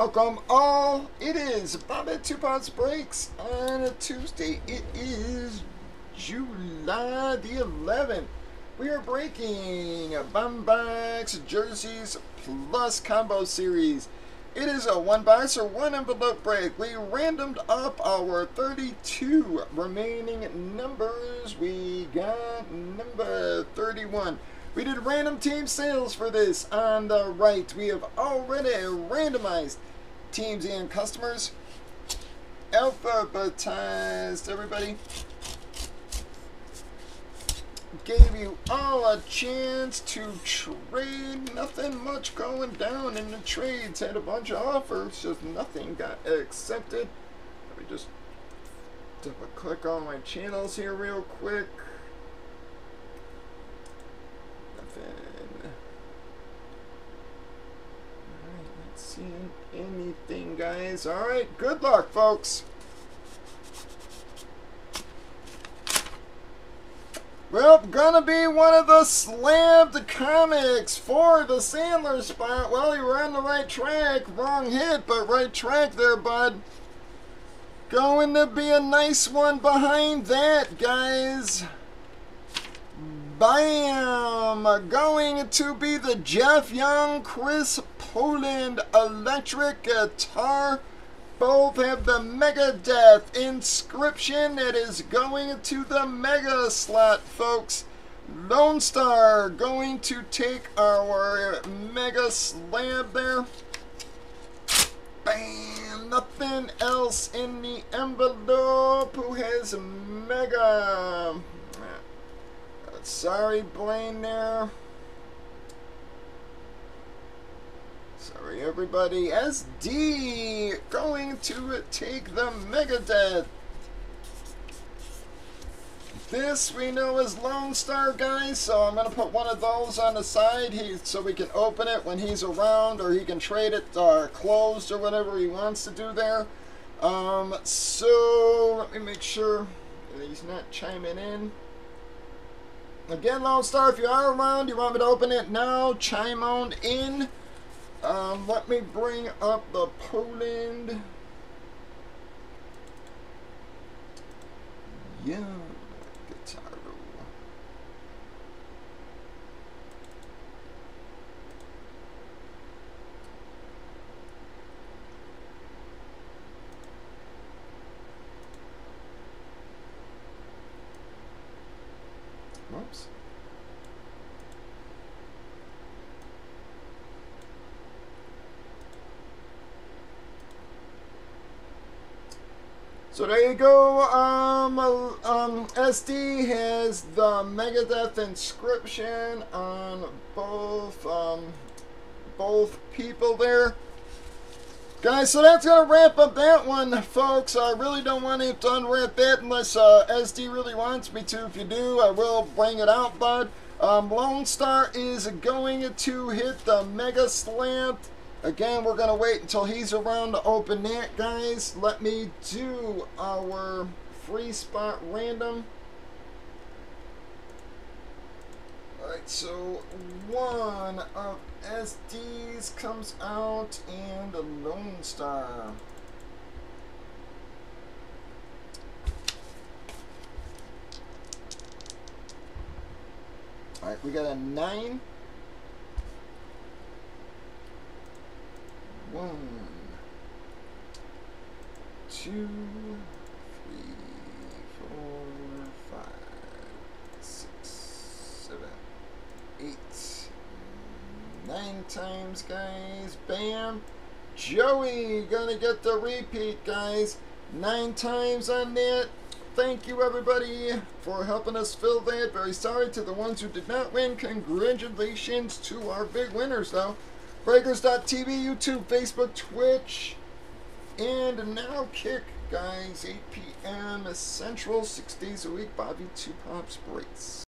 Welcome all. It is Bob at Two Pops Breaks on a Tuesday. It is July the 11th. We are breaking Bomb Box Jerseys Plus Combo Series. It is a one box or one envelope break. We randomed up our 32 remaining numbers. We got number 31. We did random team sales for this. On the right, we have already randomized teams and customers. Alphabetized everybody. Gave you all a chance to trade. Nothing much going down in the trades. Had a bunch of offers, just nothing got accepted. Let me just double click on my channels here real quick. Nothing. Alright, not seeing guys. Alright, good luck, folks. Well, gonna be one of the slabbed comics for the Sandler spot. Well, you were on the right track. Wrong hit, but right track there, bud. Going to be a nice one behind that, guys. Bam! Going to be the Jeff Young, Chris Poland electric guitar. Both have the Megadeth inscription. It is going to the Mega slot, folks. Lone Star going to take our Mega slab there. Bam! Nothing else in the envelope. Who has Mega? Sorry, Blaine there. Sorry, everybody. SD going to take the Megadeth. This we know is Lone Star, guys, so I'm going to put one of those on the side he, so we can open it when he's around, or he can trade it uh, closed or whatever he wants to do there. Um, so, let me make sure he's not chiming in. Again, Lone Star, if you are around, you want me to open it now, chime on in. Um, let me bring up the Poland. Yeah, guitar. Whoops. So there you go. Um, um, SD has the Megadeth inscription on both um, both people there. Guys, so that's going to wrap up that one, folks. I really don't want to unwrap that unless uh, SD really wants me to. If you do, I will bring it out, bud. Um, Lone Star is going to hit the Mega Slant. Again, we're going to wait until he's around to open that, guys. Let me do our free spot random. Alright, so one of SDs comes out and a Lone Star. Alright, we got a 9. One, two, three, four, five, six, seven, eight, nine times, guys. Bam. Joey gonna get the repeat, guys. Nine times on that. Thank you, everybody, for helping us fill that. Very sorry to the ones who did not win. Congratulations to our big winners, though. Breakers.tv, YouTube, Facebook, Twitch, and now Kick, guys. 8 p.m. Central, six days a week. Bobby Two Pops Breaks.